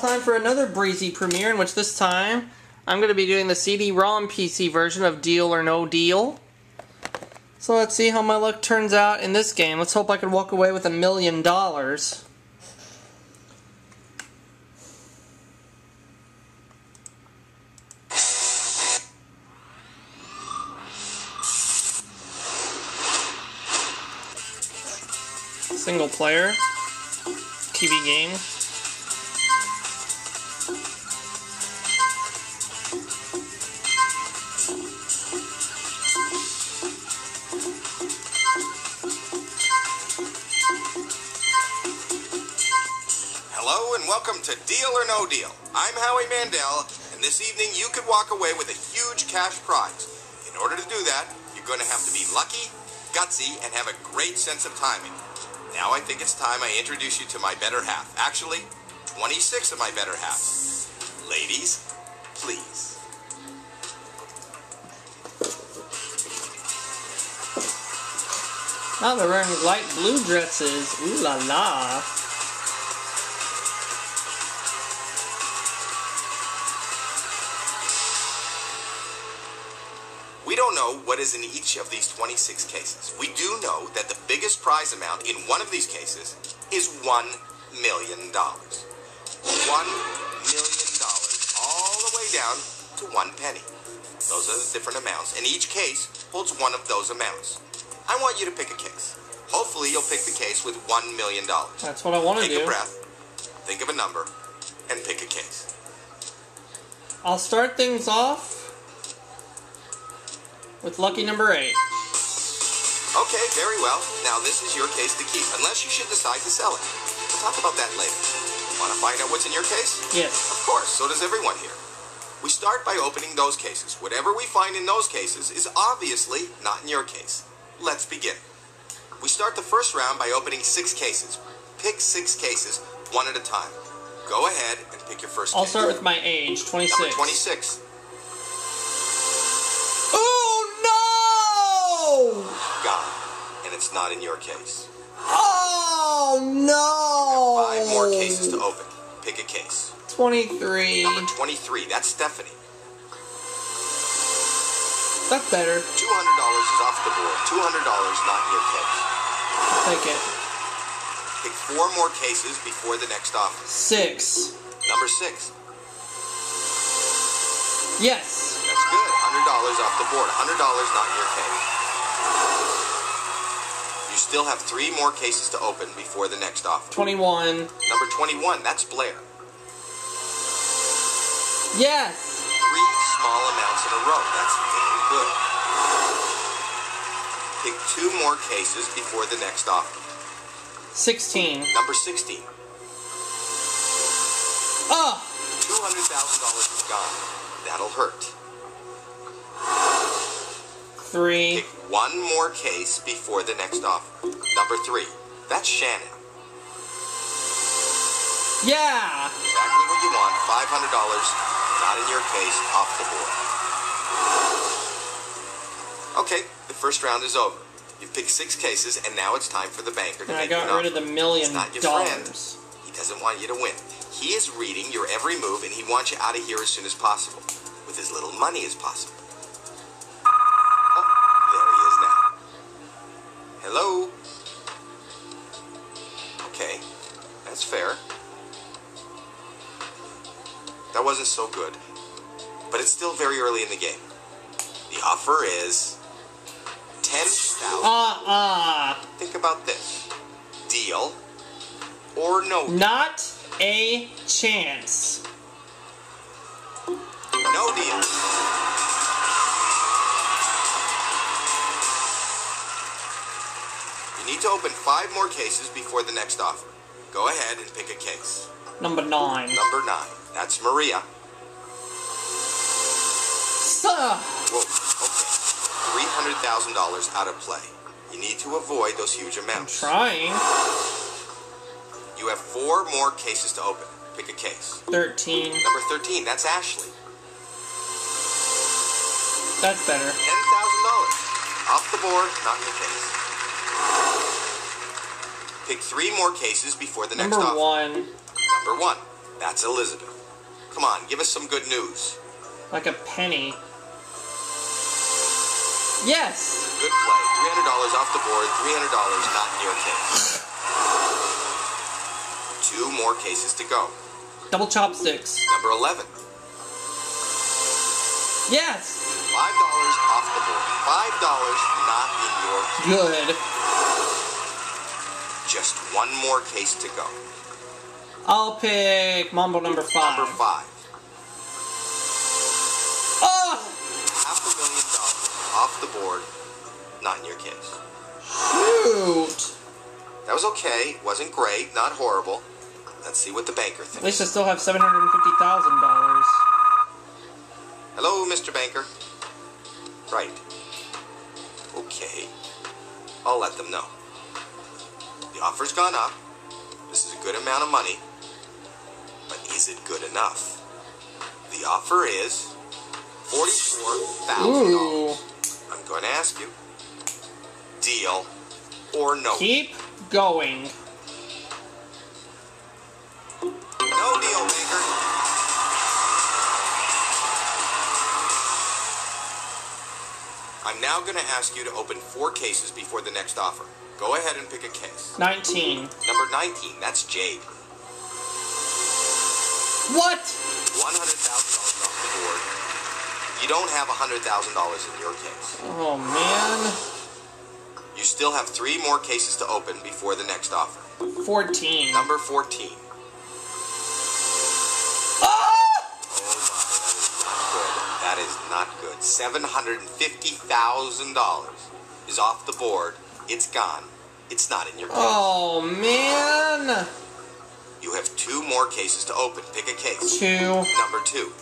time for another breezy premiere, in which this time I'm going to be doing the CD-ROM PC version of Deal or No Deal. So let's see how my luck turns out in this game. Let's hope I can walk away with a million dollars. Single player. TV game. Welcome to Deal or No Deal. I'm Howie Mandel, and this evening you could walk away with a huge cash prize. In order to do that, you're going to have to be lucky, gutsy, and have a great sense of timing. Now I think it's time I introduce you to my better half. Actually, 26 of my better half. Ladies, please. Now they're wearing light blue dresses. Ooh la la. Know what is in each of these 26 cases. We do know that the biggest prize amount in one of these cases is $1 million. $1 million all the way down to one penny. Those are the different amounts, and each case holds one of those amounts. I want you to pick a case. Hopefully, you'll pick the case with $1 million. That's what I want to do. Take a breath, think of a number, and pick a case. I'll start things off with lucky number eight. Okay, very well. Now this is your case to keep, unless you should decide to sell it. We'll talk about that later. Want to find out what's in your case? Yes. Of course, so does everyone here. We start by opening those cases. Whatever we find in those cases is obviously not in your case. Let's begin. We start the first round by opening six cases. Pick six cases, one at a time. Go ahead and pick your 1st I'll case. start with my age, 26. Number 26. Gone. And it's not in your case. Oh no! Five more cases to open. Pick a case. 23. Number 23, that's Stephanie. That's better. $200 is off the board. $200 not in your case. I'll take it. Pick four more cases before the next offer. Six. Number six, Yes. that's good. $100 off the board. $100 not in your case. Still have three more cases to open before the next offer. 21. Number 21, that's Blair. Yes. Three small amounts in a row. That's very good. Pick two more cases before the next offer. 16. Number 16, Ah! $200,000 is gone. That'll hurt. Three. Pick one more case before the next offer. Number three, that's Shannon. Yeah! Exactly what you want. $500, not in your case, off the board. Okay, the first round is over. You've picked six cases, and now it's time for the banker to And I make you got an rid of the million It's not your friend. dollars. He doesn't want you to win. He is reading your every move, and he wants you out of here as soon as possible, with as little money as possible. Oh, there he is now. Hello? Okay, that's fair. That wasn't so good, but it's still very early in the game. The offer is ten thousand. Ah, ah. Think about this: deal or no deal. Not a chance. No deal. Need to open five more cases before the next offer. Go ahead and pick a case. Number nine. Number nine. That's Maria. Suh. Whoa, okay. $300,000 out of play. You need to avoid those huge amounts. I'm trying. You have four more cases to open. Pick a case. 13. Number 13, that's Ashley. That's better. $10,000. Off the board, not in the case. Pick three more cases before the next Number offer. one. Number one. That's Elizabeth. Come on, give us some good news. Like a penny. Yes! Good play. $300 off the board, $300 not in your case. Two more cases to go. Double chopsticks. Number 11. Yes! $5 off the board. $5 not in your Good. Just one more case to go. I'll pick Mumble number five. Number 5. Oh! Half a million dollars off the board, not in your case. Shoot! That was okay. Wasn't great. Not horrible. Let's see what the banker thinks. At least I still have $750,000. Hello, Mr. Banker. Right. Okay. I'll let them know. The offer's gone up. This is a good amount of money. But is it good enough? The offer is $44,000. I'm going to ask you. Deal or no? Keep going. No deal, Banker. I'm now going to ask you to open four cases before the next offer. Go ahead and pick a case. 19. Number 19, that's Jade. What? $100,000 off the board. You don't have $100,000 in your case. Oh, man. You still have three more cases to open before the next offer. 14. Number 14. Ah! That is not good. That is not good. $750,000 is off the board. It's gone. It's not in your case. Oh, man. You have two more cases to open. Pick a case. Two. Number two.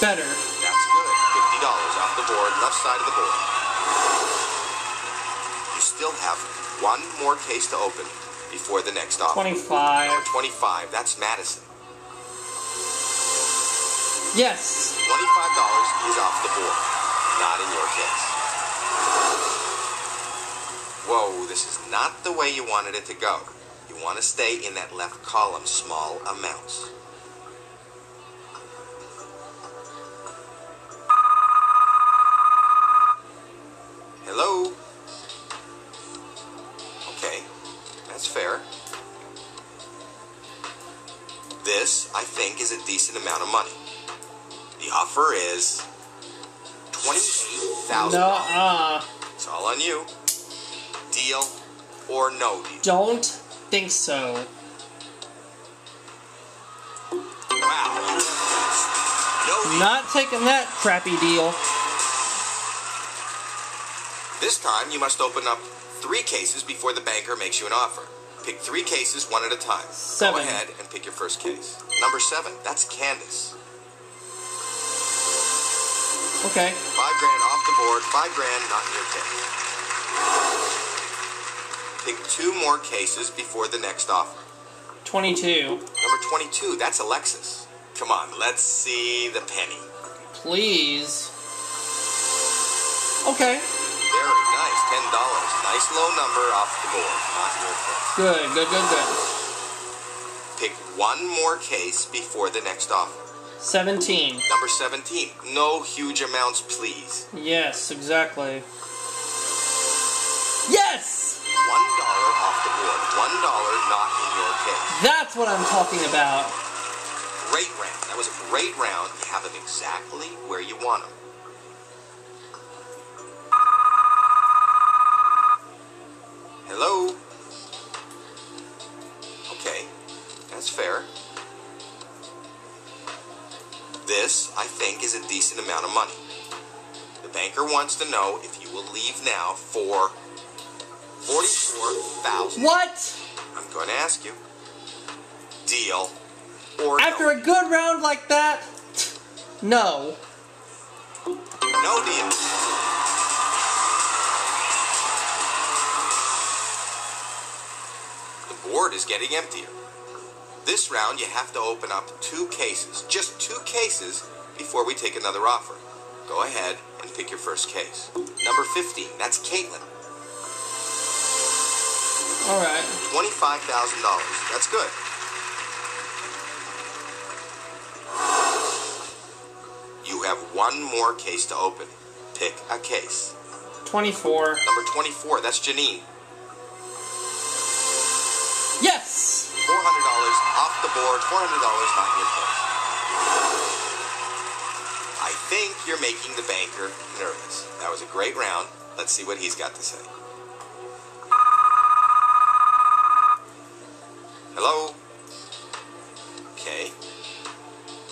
Better. That's good. $50 off the board, left side of the board. You still have one more case to open before the next offer. 25. Number 25, that's Madison. Yes. $25 is off the board. Not in your case. Whoa, this is not the way you wanted it to go. You want to stay in that left column, small amounts. Hello? Okay, that's fair. This, I think, is a decent amount of money. The offer is $28,000. No, uh, It's all on you. Deal or no deal? don't think so. Wow. No. Not taking that crappy deal. This time you must open up three cases before the banker makes you an offer. Pick three cases one at a time. Seven. Go ahead and pick your first case. Number seven, that's Candace. Okay. Five grand off the board, five grand not in your case. Pick two more cases before the next offer. 22. Number 22, that's Alexis. Come on, let's see the penny. Please. Okay. Very nice, ten dollars. Nice low number off the board, not your. Good, good, good, good. Pick one more case before the next offer. 17. Number 17. No huge amounts, please. Yes, exactly. Yes! One dollar off the board. One dollar not in your case. That's what I'm talking about. Great round. That was a great round. You have them exactly where you want them. Hello? Okay, that's fair. This, I think, is a decent amount of money. The banker wants to know if you will leave now for forty-four thousand. What? I'm going to ask you. Deal or After no? a good round like that? No. no deal. The board is getting emptier. This round, you have to open up two cases, just two cases, before we take another offer. Go ahead and pick your first case. Number 15, that's Caitlin. All right. Twenty-five thousand dollars. That's good. You have one more case to open. Pick a case. Twenty-four. Number twenty-four. That's Janine. Yes. Four hundred dollars off the board. Four hundred dollars not your place. I think you're making the banker nervous. That was a great round. Let's see what he's got to say. Hello? Okay.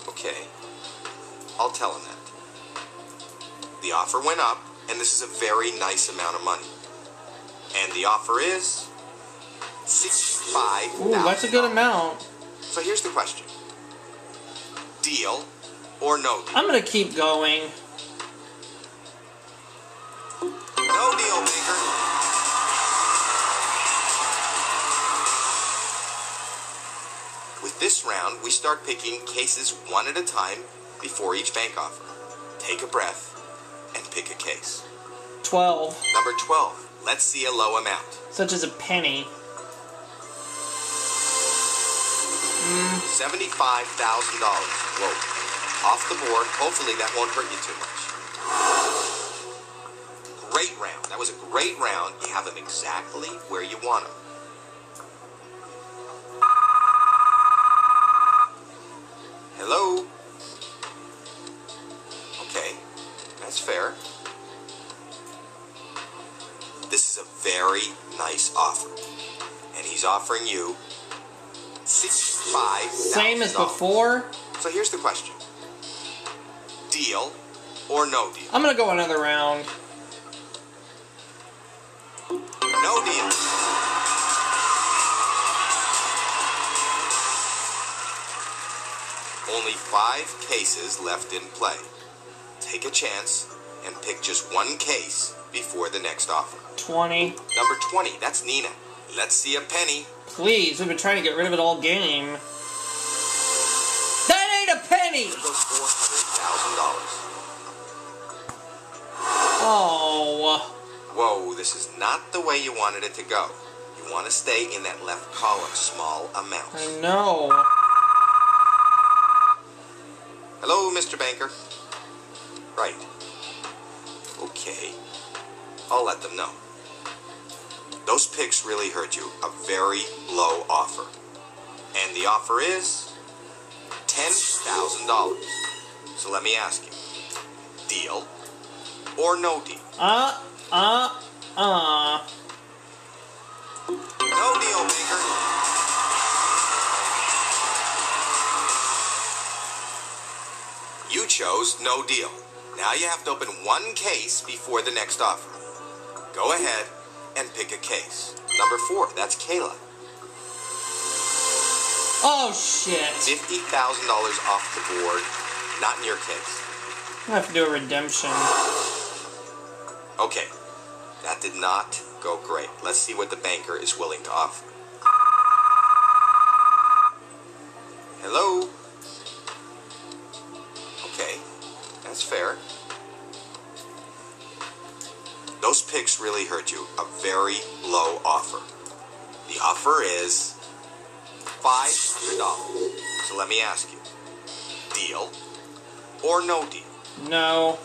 Okay. I'll tell him that. The offer went up, and this is a very nice amount of money. And the offer is sixty-five. Ooh, that's a good amount. So here's the question: Deal or no deal? I'm gonna keep going. No deal, Baker. This round, we start picking cases one at a time before each bank offer. Take a breath and pick a case. 12. Number 12. Let's see a low amount. Such as a penny. $75,000. Whoa. Off the board. Hopefully that won't hurt you too much. Great round. That was a great round. You have them exactly where you want them. He's offering you. Same as before. So here's the question: Deal or no deal? I'm gonna go another round. No deal. Only five cases left in play. Take a chance and pick just one case before the next offer. 20. Number 20, that's Nina. Let's see a penny. Please, we've been trying to get rid of it all game. That ain't a penny! There $400,000. Oh. Whoa, this is not the way you wanted it to go. You want to stay in that left column, small amounts. I know. Hello, Mr. Banker. Right. Okay. I'll let them know. Those picks really hurt you. A very low offer. And the offer is $10,000. So let me ask you deal or no deal? Uh, uh, uh. No deal, Baker. You chose no deal. Now you have to open one case before the next offer. Go ahead and pick a case. Number four, that's Kayla. Oh, shit. $50,000 off the board. Not in your case. I have to do a redemption. Okay, that did not go great. Let's see what the banker is willing to offer. Hello? Okay, that's fair. Those picks really hurt you. A very low offer. The offer is $500. So let me ask you deal or no deal? No.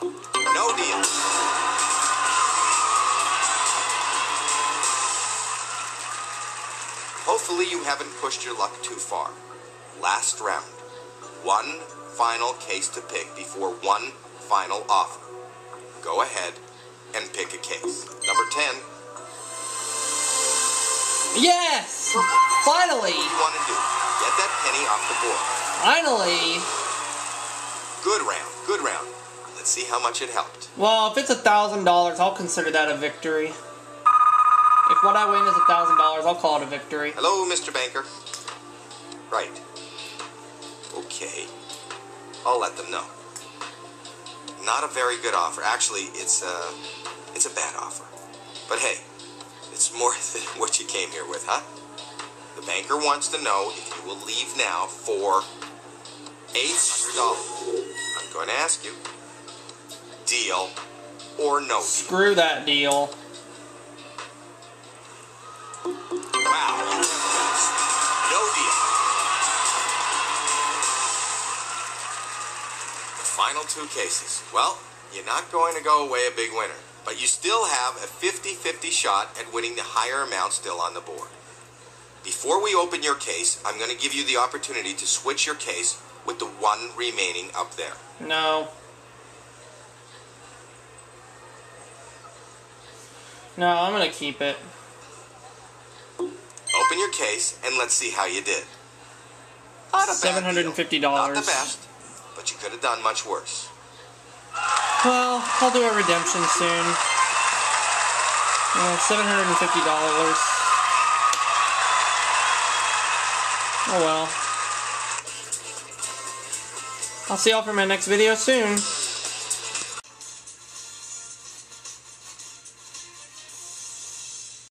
No deal. Hopefully you haven't pushed your luck too far. Last round. One final case to pick before one final offer. Go ahead and pick a case. Number 10, Yes! Finally! what do you want to do? Get that penny off the board. Finally! Good round, good round. Let's see how much it helped. Well, if it's a thousand dollars, I'll consider that a victory. If what I win is a thousand dollars, I'll call it a victory. Hello, Mr. Banker. Right. Okay. I'll let them know. Not a very good offer. Actually, it's a, it's a bad offer. But hey, it's more than what you came here with, huh? The banker wants to know if you will leave now for $800. I'm going to ask you, deal or no deal? Screw that deal. Wow. Final two cases. Well, you're not going to go away a big winner, but you still have a 50-50 shot at winning the higher amount still on the board. Before we open your case, I'm going to give you the opportunity to switch your case with the one remaining up there. No. No, I'm gonna keep it. Open your case and let's see how you did. Not a bad Seven hundred and fifty deal. Not dollars. the best, but you could have done much worse. Well, I'll do a redemption soon. Uh, Seven hundred and fifty dollars. Oh well. I'll see y'all for my next video soon.